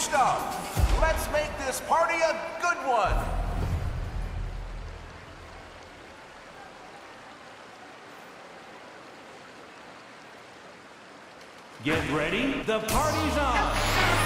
finished up. Let's make this party a good one. Get ready, the party's on!